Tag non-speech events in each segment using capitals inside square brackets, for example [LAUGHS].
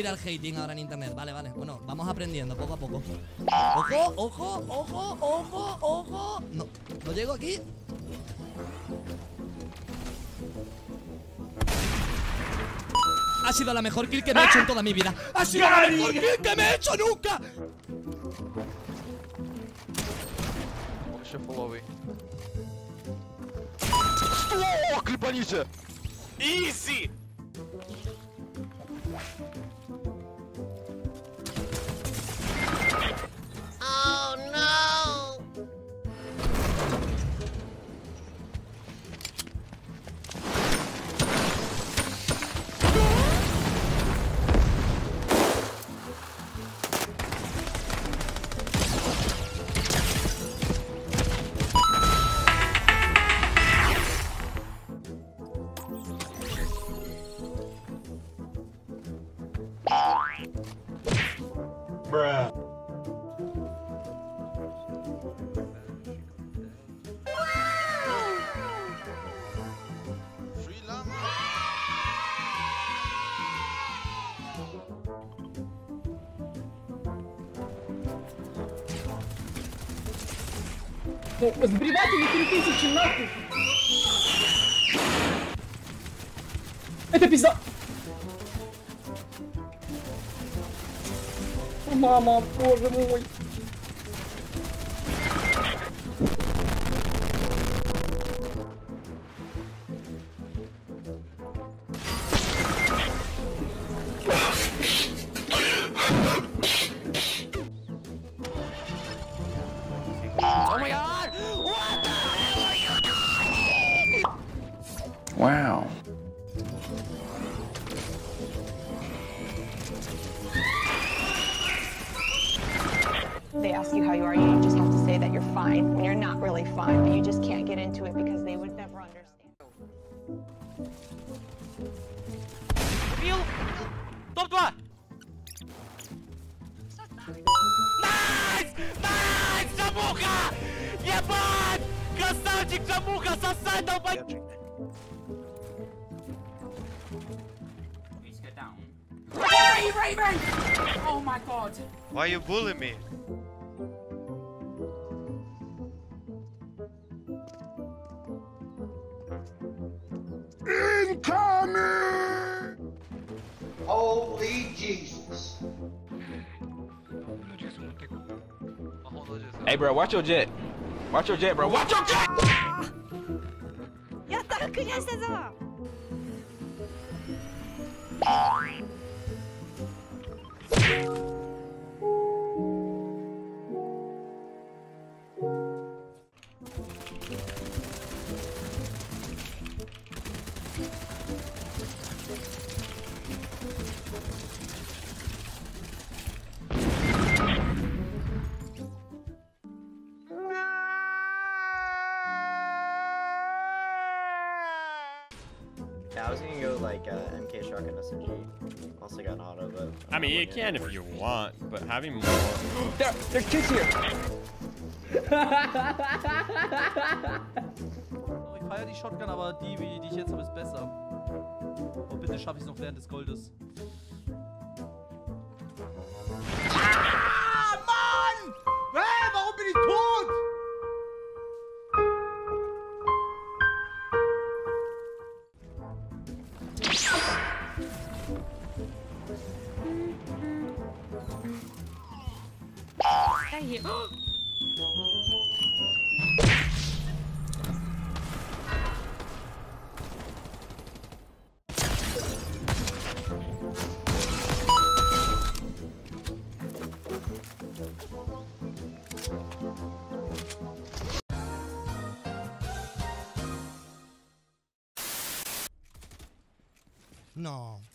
tirar hating ahora en internet. Vale, vale. Bueno, vamos aprendiendo poco a poco. ¡Ojo, ojo, ojo, ojo, ojo! No, no llego aquí. Ha sido la mejor kill que me he hecho en toda mi vida. ¡Ha sido la mejor kill que me he hecho nunca! ¡Oh, clipanice! ¡Easy! Сбриватели 3000, нахуй! Это пизда! Мама, боже мой! you how you are, you just have to say that you're fine when you're not really fine, but you just can't get into it because they would never understand. Убил! Топ-2! Найс! Найс! Джамуха! Ебать! Красавчик Джамуха! Сосать долбать! Oh my god. Why you bully me? Holy Jesus. Hey, bro, watch your jet. Watch your jet, bro. Watch your jet! Like uh, MK Shark and SMG. Also got an auto, but I mean, you can if you want, but having more. [GASPS] There, there's kids here! Ich feiere die Shotgun, aber die, die ich jetzt habe, ist besser. Und bitte schaffe ich es noch während des Goldes. Cái gì? No.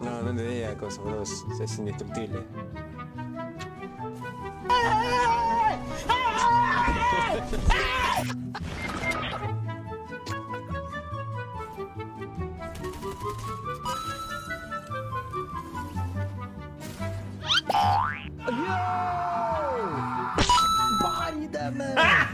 No, no tenía cosa, bro. Es indestructible. Yo! Body! Ah!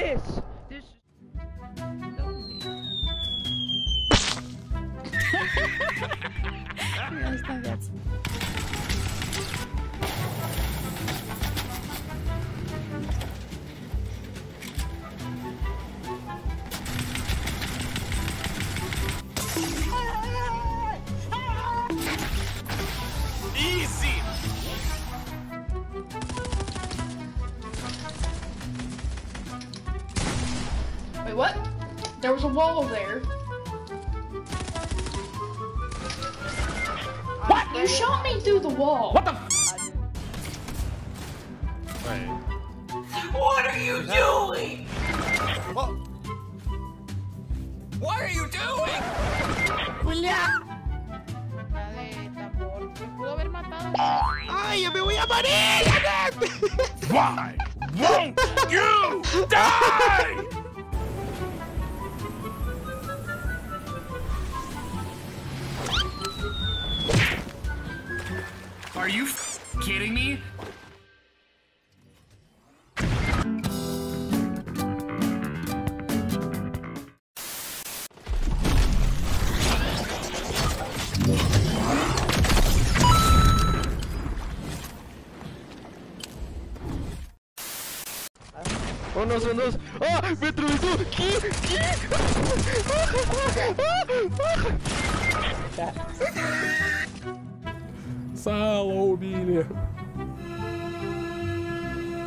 this? This is [LAUGHS] lonely. Wall there. What? You shot me through the wall. What the? Wait. What are you doing? What? What are you doing? ¡Ay, me voy a morir! Why won't [LAUGHS] you die? Are you kidding me? Oh, no, oh, no. ¡Ah! ¡Me atravesó! ¿Qué? ¿Qué? Salo, [LAUGHS] ah, Billy. Ah, ah,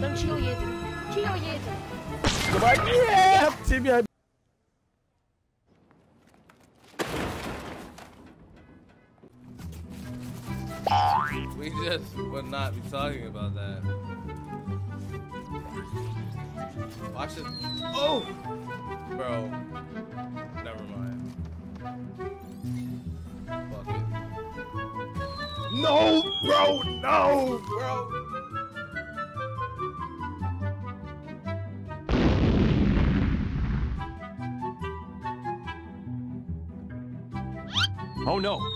Tam ci ją jeden. Ci ją jeden. Давай, нет! Тебя We just would not be talking about that. Watch it. Oh! Bro. Never mind. Fuck it. No, bro! No, bro! Oh no.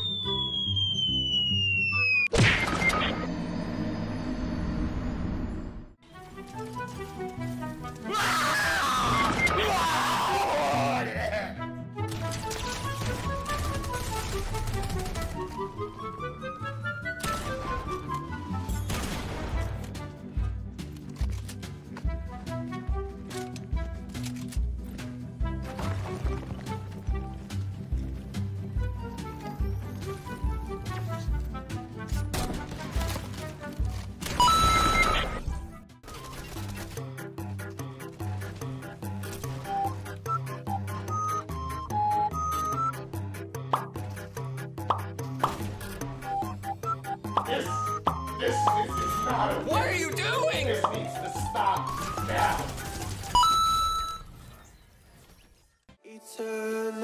What are you doing? This needs to stop now. Eternal